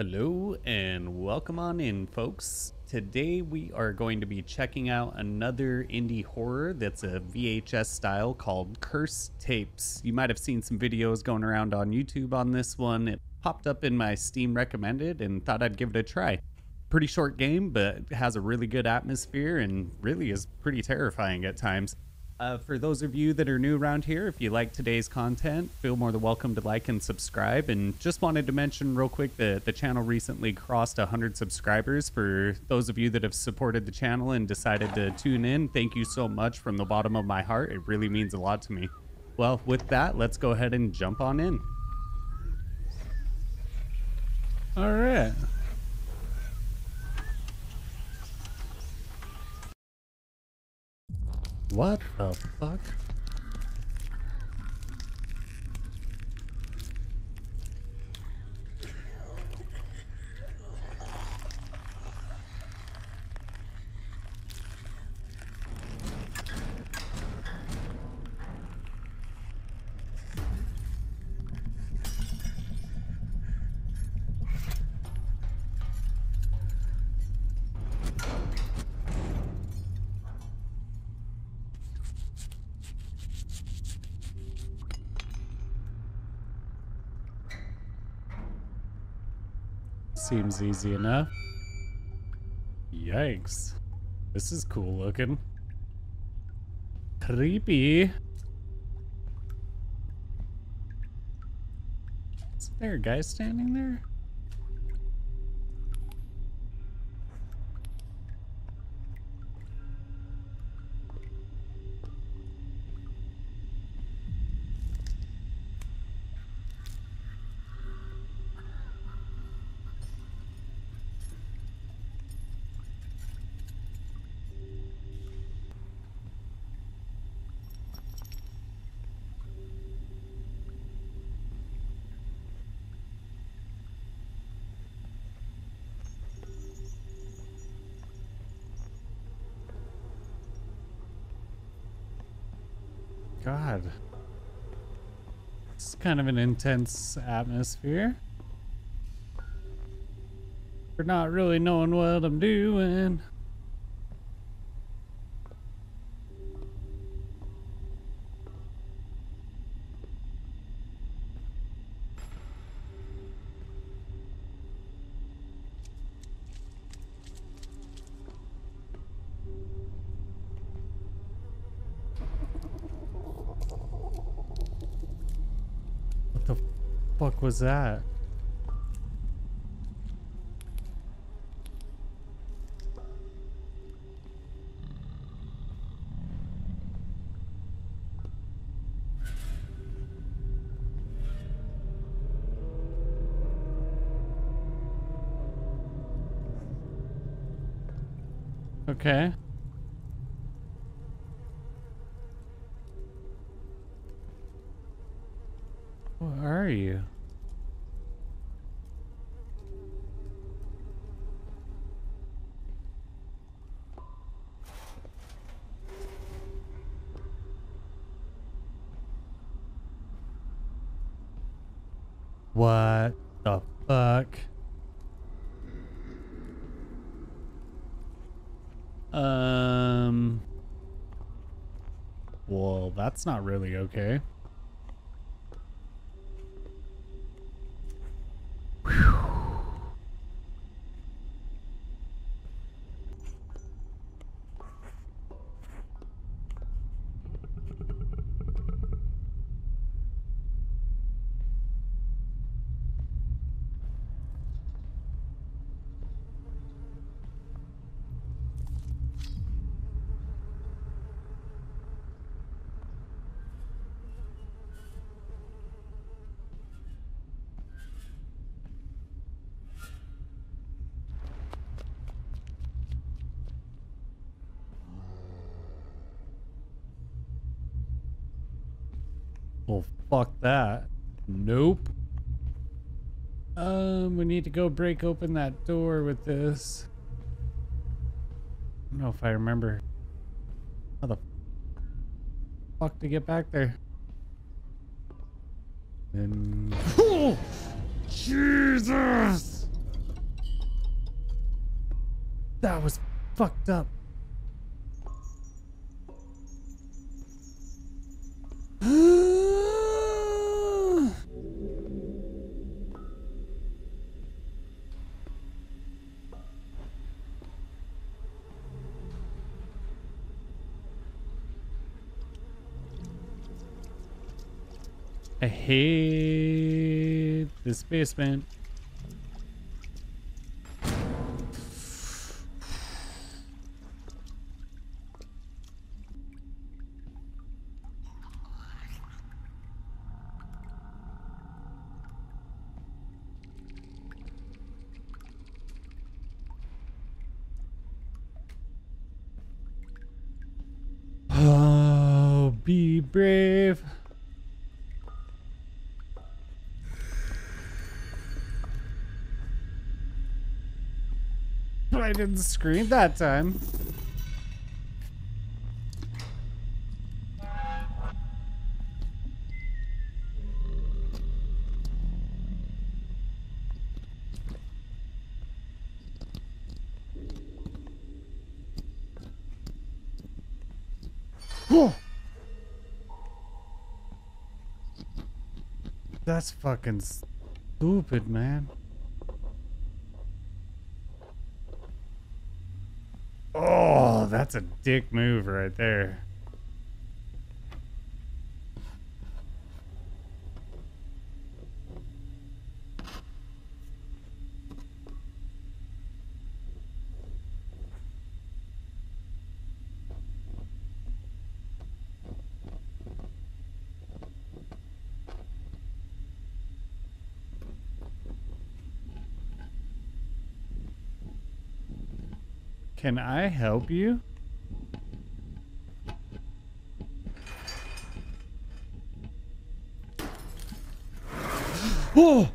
Hello and welcome on in folks. Today we are going to be checking out another indie horror that's a VHS style called Cursed Tapes. You might have seen some videos going around on YouTube on this one. It popped up in my Steam recommended and thought I'd give it a try. Pretty short game but has a really good atmosphere and really is pretty terrifying at times. Uh, for those of you that are new around here, if you like today's content, feel more than welcome to like and subscribe. And just wanted to mention real quick that the channel recently crossed 100 subscribers. For those of you that have supported the channel and decided to tune in, thank you so much from the bottom of my heart. It really means a lot to me. Well, with that, let's go ahead and jump on in. All right. What the fuck? Seems easy enough. Yikes. This is cool looking. Creepy. Is there a guy standing there? God. It's kind of an intense atmosphere. For not really knowing what I'm doing. What the fuck was that? Okay. Where are you? What the fuck? Um. Well, that's not really okay. Well, fuck that. Nope. Um, we need to go break open that door with this. I don't know if I remember how the fuck to get back there. And oh, Jesus, that was fucked up. I hate this basement. I didn't scream that time. That's fucking stupid, man. Oh, that's a dick move right there. Can I help you? Oh!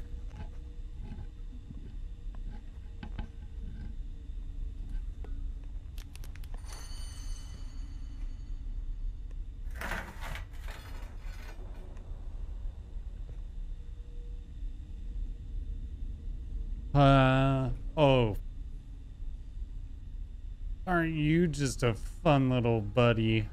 Uh, oh. Aren't you just a fun little buddy?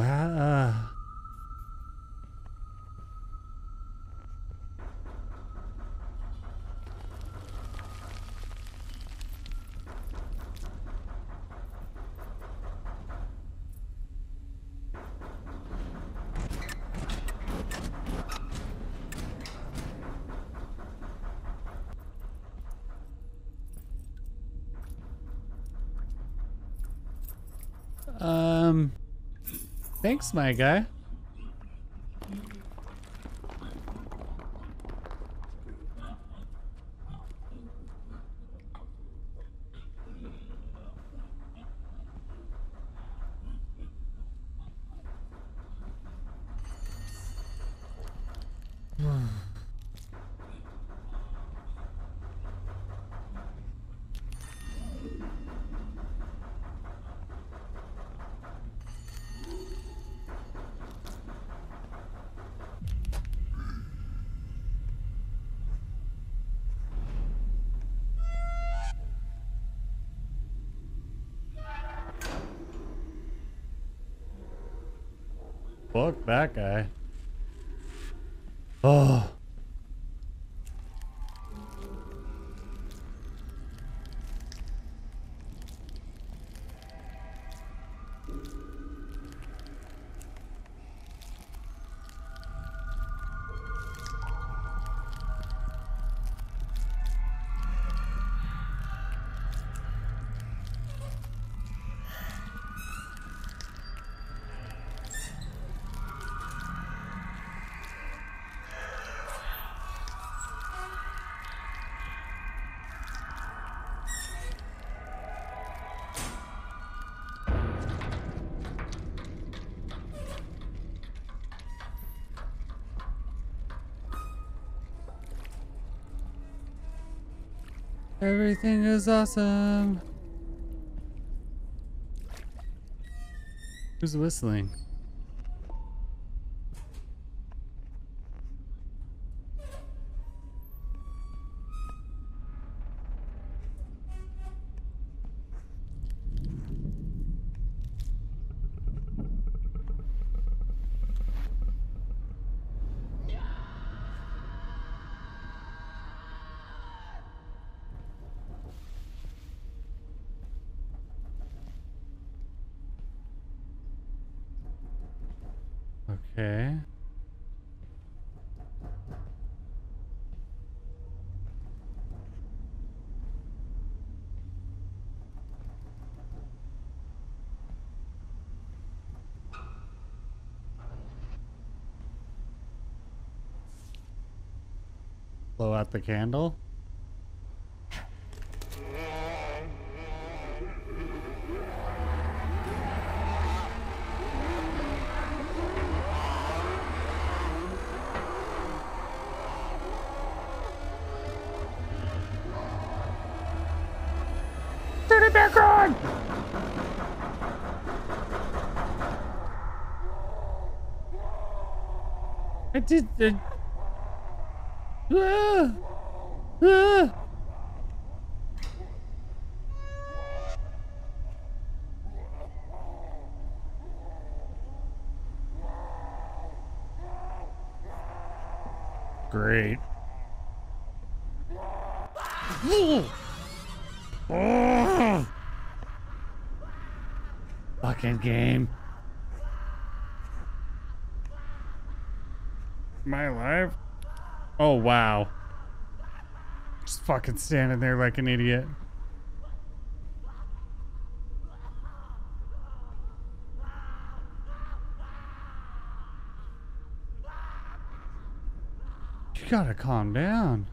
Wow. Um, thanks, my guy. Fuck that guy. Oh. Everything is awesome. Who's whistling? Okay. Blow out the candle. It back! I did the. Ah! Ah! Great. Oh! Fucking game. Am I alive? Oh, wow. Just fucking standing there like an idiot. You gotta calm down.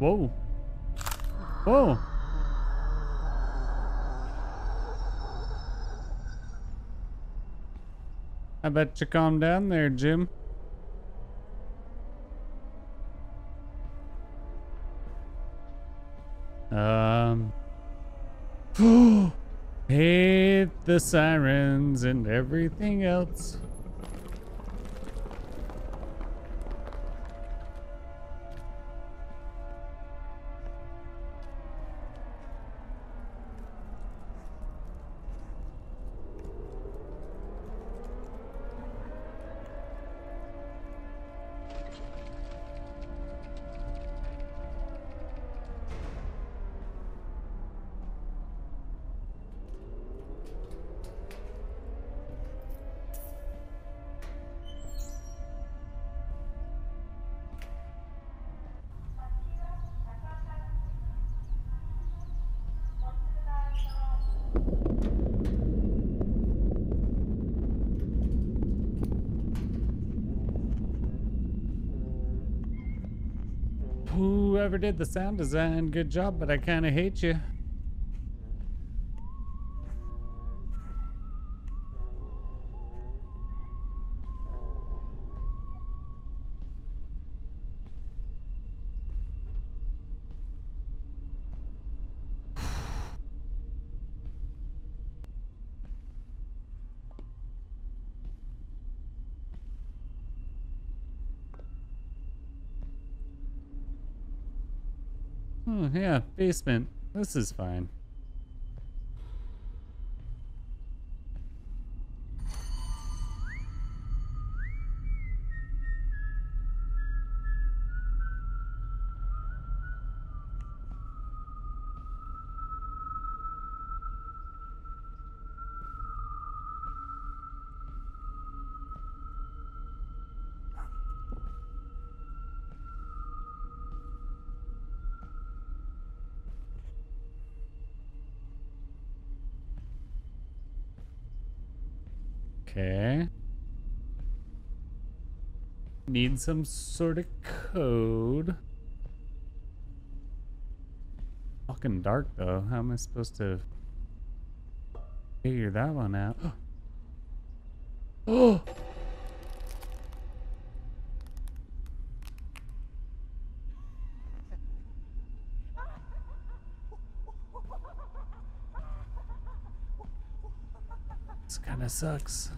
Whoa. Whoa. I bet you calm down there, Jim. Um. Hate the sirens and everything else. Whoever did the sound design, good job, but I kind of hate you. Oh, yeah, basement. This is fine. Okay. Need some sort of code. Fucking dark though. How am I supposed to figure that one out? Oh! This kind of sucks.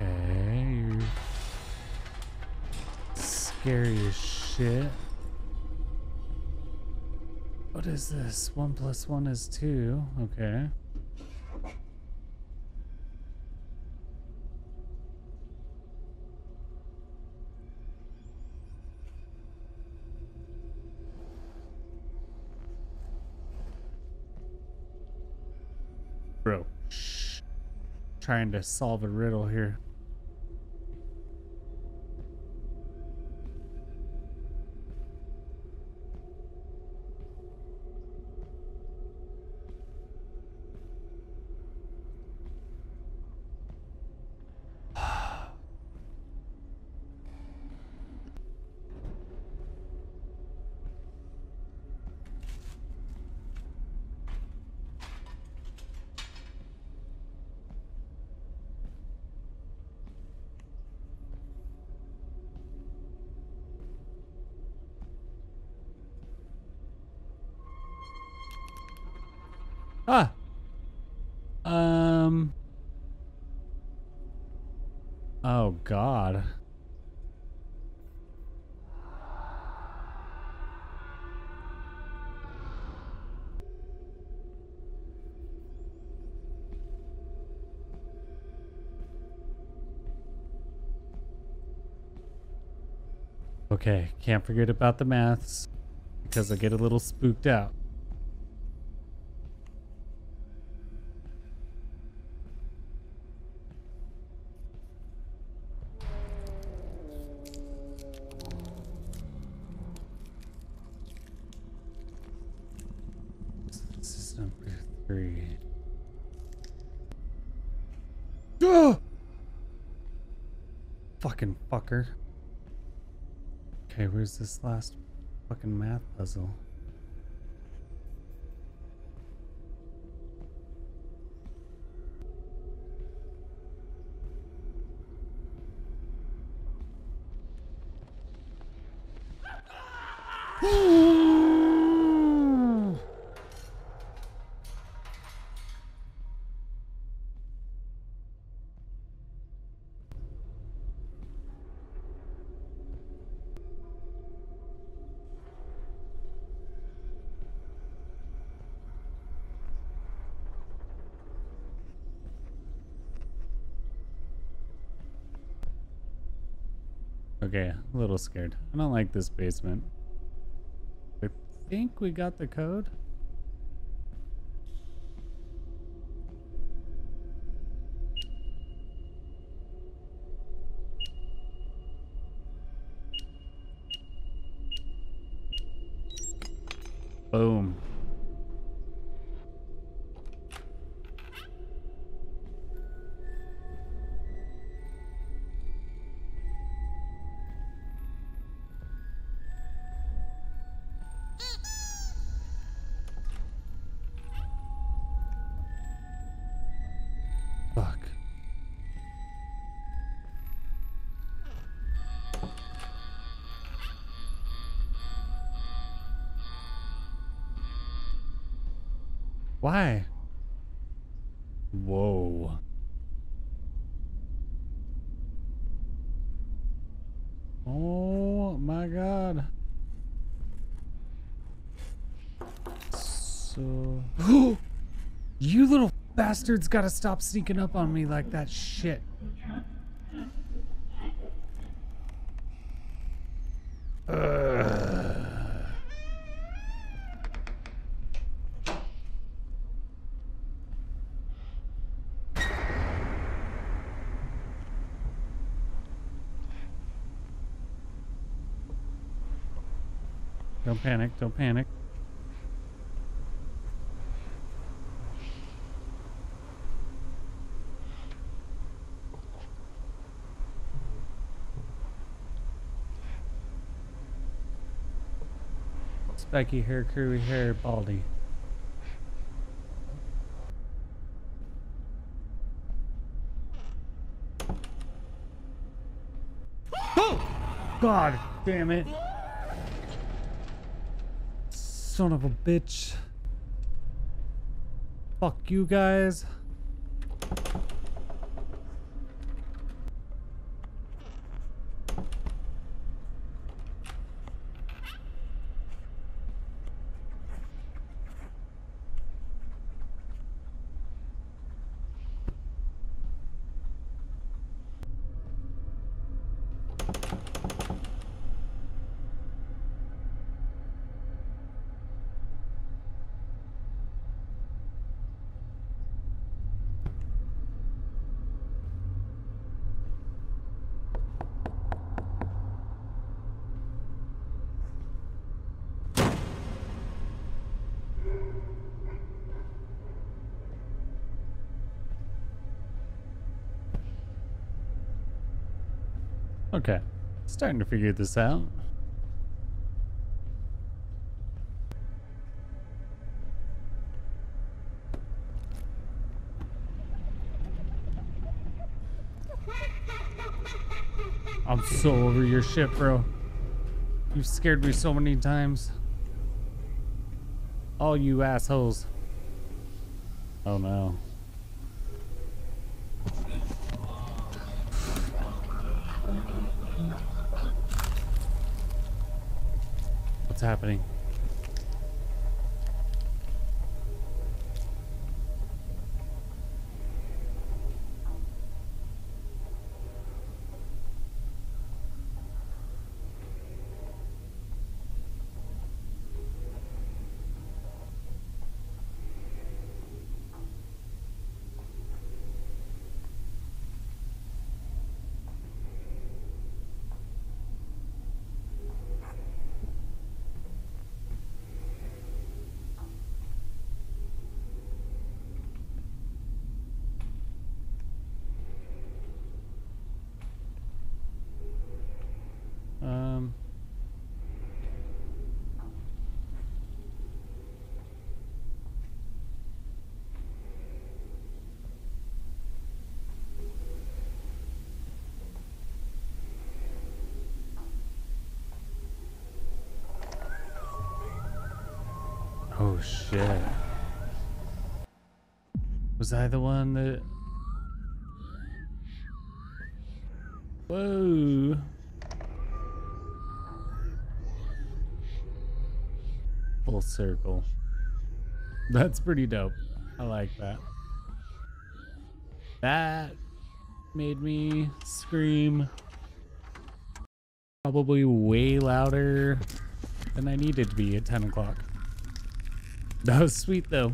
Okay, scary as shit. What is this? One plus one is two. Okay. Bro, shh. Trying to solve a riddle here. Ah. Um. Oh God. Okay, can't forget about the maths because I get a little spooked out. Fucker. Okay, where's this last fucking math puzzle? Okay, a little scared. I don't like this basement. I think we got the code. Boom. Why? Whoa. Oh my god. So. you little bastards gotta stop sneaking up on me like that shit. Don't panic. Don't panic. Spiky hair, curly hair, baldy. God damn it. Son of a bitch. Fuck you guys. Okay. Starting to figure this out. I'm so over your shit, bro. You've scared me so many times. All you assholes. Oh no. Happening? Um. Oh shit. Was I the one that... Whoa. Full circle. That's pretty dope. I like that. That made me scream probably way louder than I needed to be at 10 o'clock. That was sweet though.